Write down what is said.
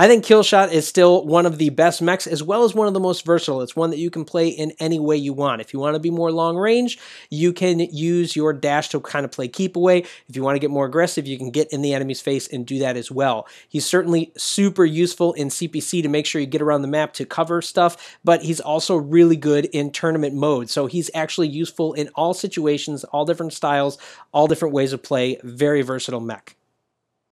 I think Killshot is still one of the best mechs as well as one of the most versatile. It's one that you can play in any way you want. If you want to be more long range, you can use your dash to kind of play keep away. If you want to get more aggressive, you can get in the enemy's face and do that as well. He's certainly super useful in CPC to make sure you get around the map to cover stuff, but he's also really good in tournament mode. So he's actually useful in all situations, all different styles, all different ways of play. Very versatile mech.